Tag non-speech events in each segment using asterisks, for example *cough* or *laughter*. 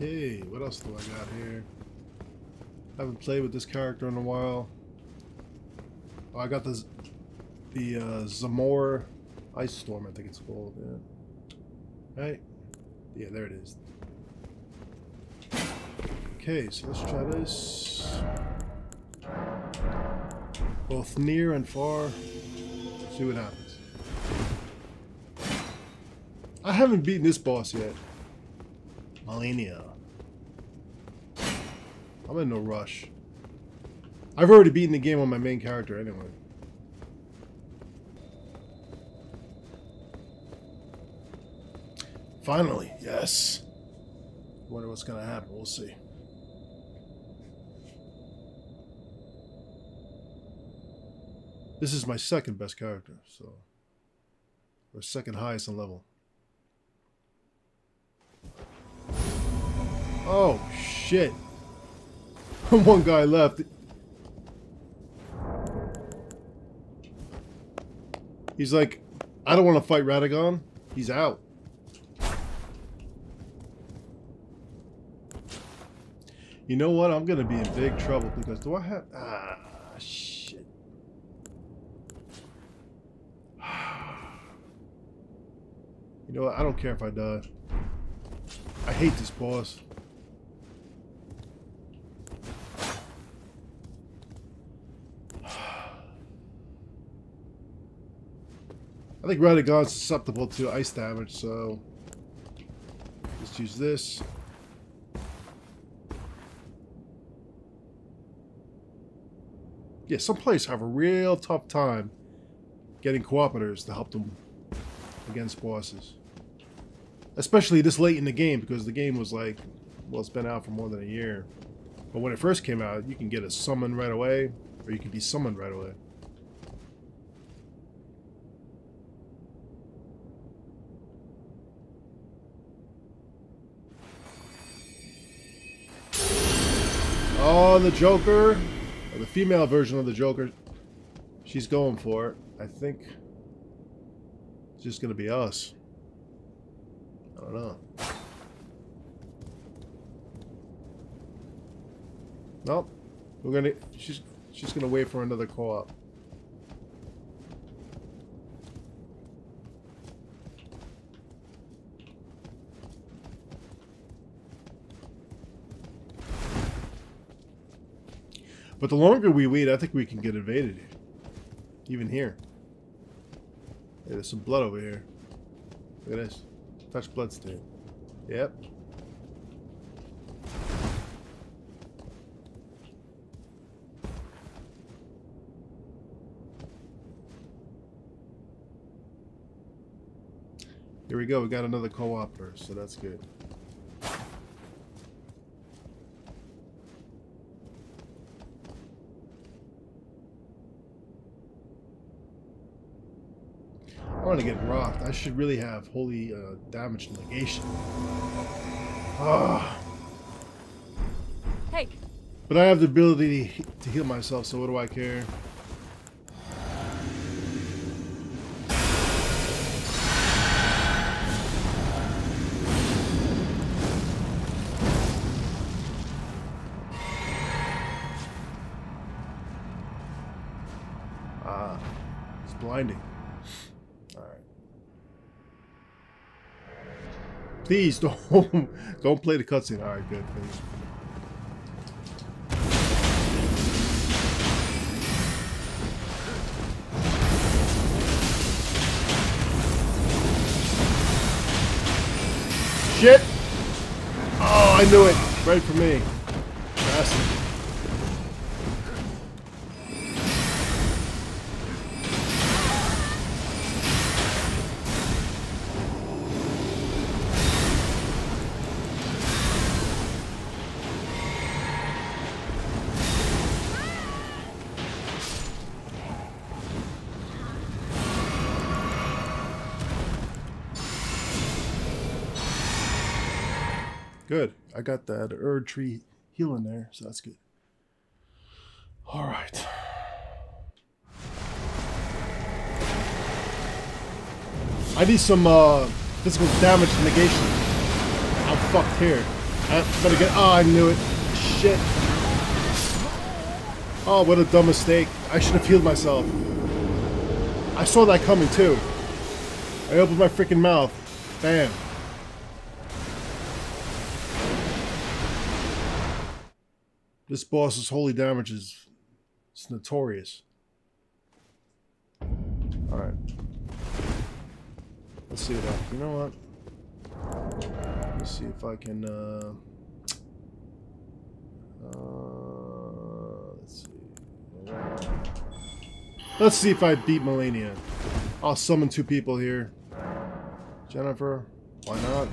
Okay, what else do I got here? I Haven't played with this character in a while. Oh, I got this, the uh, Zamor Ice Storm, I think it's called. Yeah. Right? Yeah, there it is. Okay, so let's try this. Both near and far. See what happens. I haven't beaten this boss yet. Malenia. I'm in no rush. I've already beaten the game on my main character anyway. Finally, yes. Wonder what's gonna happen. We'll see. This is my second best character, so or second highest in level. Oh shit! *laughs* One guy left. He's like, I don't want to fight Radagon. He's out. You know what? I'm going to be in big trouble because do I have... Ah, shit. *sighs* You know what? I don't care if I die. I hate this boss. I think Radagon's susceptible to ice damage, so let's use this. Yeah, some players have a real tough time getting cooperators to help them against bosses. Especially this late in the game, because the game was like, well, it's been out for more than a year. But when it first came out, you can get a summon right away, or you can be summoned right away. Oh, the Joker, or the female version of the Joker, she's going for it. I think it's just going to be us. I don't know. Nope. We're gonna. She's she's gonna wait for another co-op. But the longer we wait, I think we can get invaded. Even here. Hey, there's some blood over here. Look at this. Touch blood stain. Yep. Here we go. We got another co-opter, so that's good. To get rocked. I should really have holy uh, damage negation. Ah. Hey, But I have the ability to heal myself, so what do I care? Please *laughs* don't don't play the cutscene. Alright, good, please. Shit! Oh, I knew it. Right for me. Bastard. I got that Erd tree healing there, so that's good. All right. I need some uh, physical damage negation. I'm fucked here. I better get. Oh, I knew it. Shit. Oh, what a dumb mistake. I should have healed myself. I saw that coming too. I opened my freaking mouth. Bam. This boss's holy damage is it's notorious. Alright. Let's see what else. You know what? Let's see if I can uh, uh let's see. Let's see if I beat Malenia. I'll summon two people here. Jennifer, why not?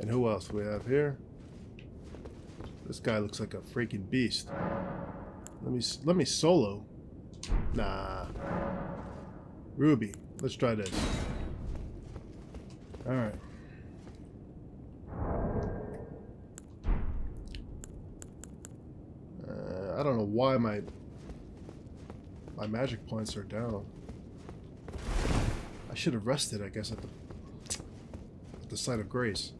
And who else we have here? This guy looks like a freaking beast. Let me let me solo. Nah. Ruby. Let's try this. All right. Uh, I don't know why my my magic points are down. I should have rested, I guess, at the at the of grace.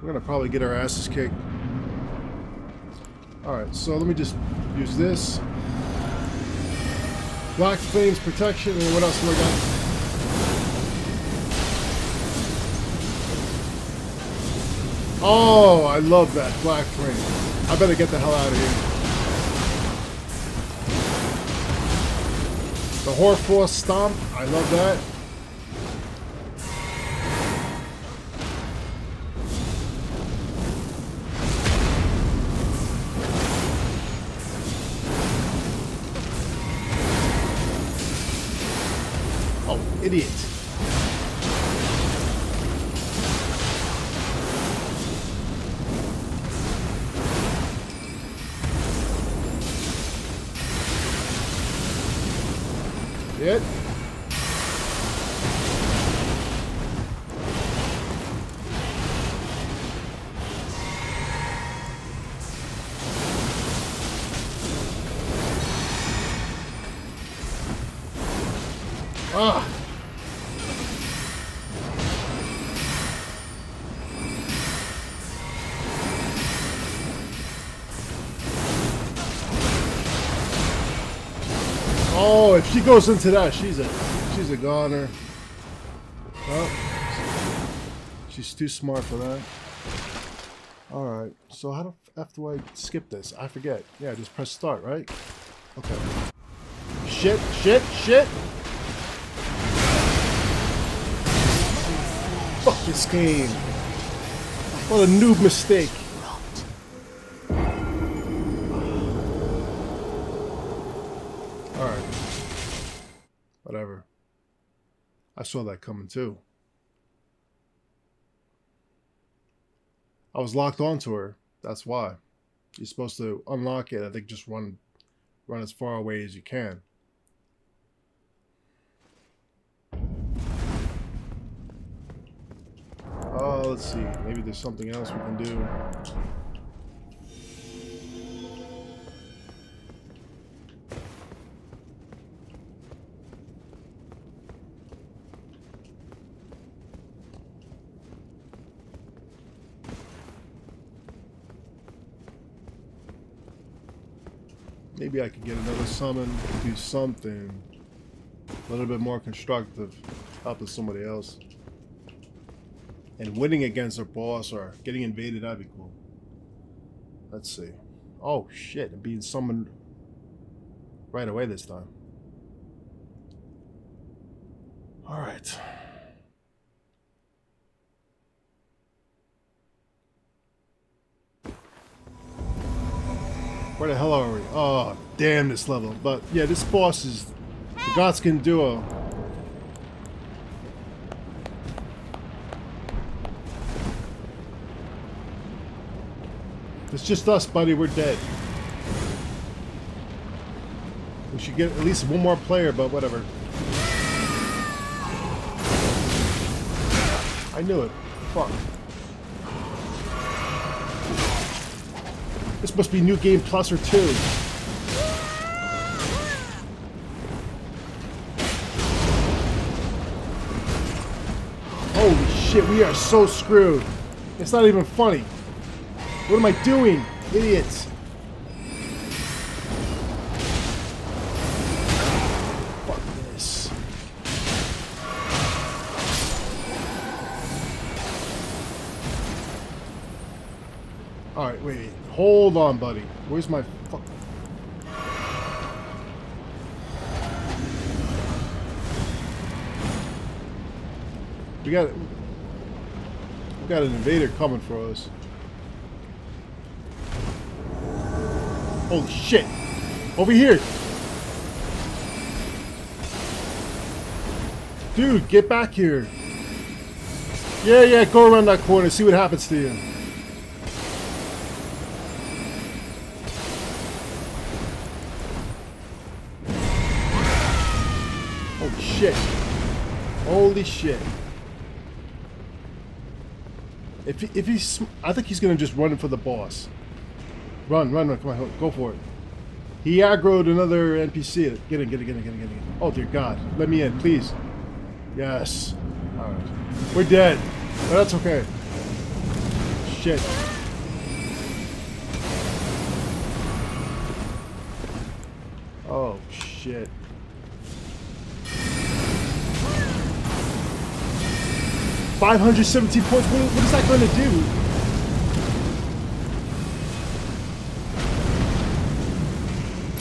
We're gonna probably get our asses kicked. Alright, so let me just use this. Black Flames protection, and what else do I got? Oh, I love that Black Flame. I better get the hell out of here. The Hoarfrost Stomp, I love that. Idiot. Hit. Oh, if she goes into that, she's a she's a goner. Oh, she's too smart for that. All right. So how the f do I skip this? I forget. Yeah, just press start, right? Okay. Shit! Shit! Shit! Fuck this game. What a noob mistake. Saw that coming too. I was locked onto her. That's why. You're supposed to unlock it. I think just run run as far away as you can. Oh, let's see. Maybe there's something else we can do. Maybe I could get another summon, do something a little bit more constructive, helping somebody else. And winning against a boss or getting invaded, that'd be cool. Let's see. Oh shit, and being summoned right away this time. Alright. Where the hell are we? Oh, damn this level. But yeah, this boss is the Godskin duo. It's just us, buddy. We're dead. We should get at least one more player, but whatever. I knew it. Fuck. This must be New Game Plus or 2. Holy shit, we are so screwed. It's not even funny. What am I doing? Idiots. Alright, wait. Hold on, buddy. Where's my fuck? We got we got an invader coming for us. Holy shit! Over here! Dude, get back here! Yeah, yeah, go around that corner, see what happens to you. Shit. Holy shit. If, he, if he's... I think he's going to just run for the boss. Run, run, run. Come on, go for it. He aggroed another NPC. Get in, get in, get in, get in, get in. Oh, dear God. Let me in, please. Yes. Alright. We're dead. But that's okay. Shit. Oh, shit. Five hundred seventeen points. What, what is that going to do?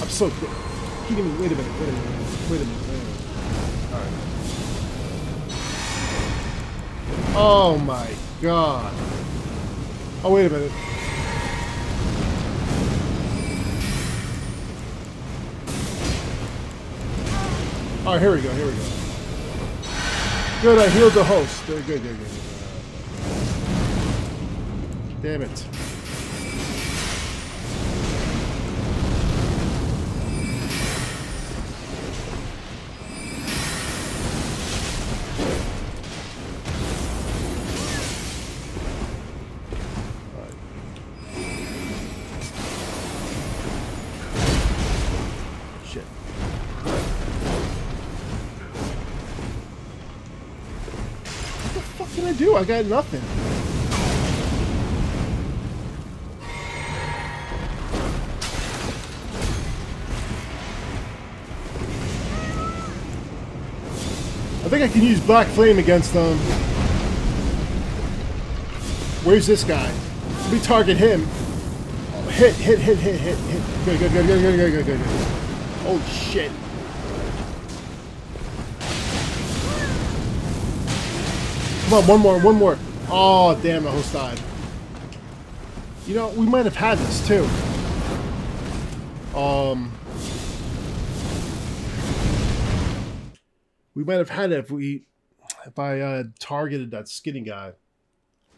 I'm so good. Wait a minute. Wait a minute. Wait a minute. Wait a minute. Oh my god. Oh wait a minute. All right, here we go. Here we go. Good, I healed the host. Good, good, good, good. Damn it. do? I got nothing. I think I can use Black Flame against them. Where's this guy? Let me target him. Oh, hit, hit, hit, hit, hit, hit. Good, good, good, good, good, good, good, good. Holy shit. Come on, one more, one more. Oh, damn, the host died. You know, we might have had this, too. Um... We might have had it if we... If I uh, targeted that skinny guy.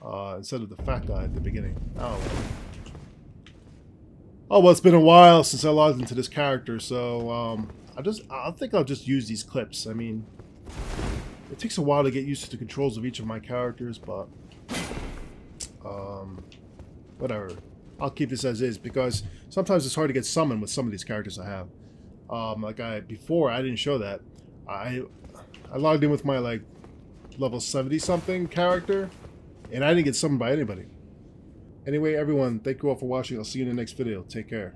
Uh, instead of the fat guy at the beginning. Oh. Oh, well, it's been a while since I logged into this character, so, um... I just... I think I'll just use these clips. I mean... It takes a while to get used to the controls of each of my characters, but... Um... Whatever. I'll keep this as is, because sometimes it's hard to get summoned with some of these characters I have. Um, like I... Before, I didn't show that. I... I logged in with my, like, level 70-something character, and I didn't get summoned by anybody. Anyway, everyone, thank you all for watching. I'll see you in the next video. Take care.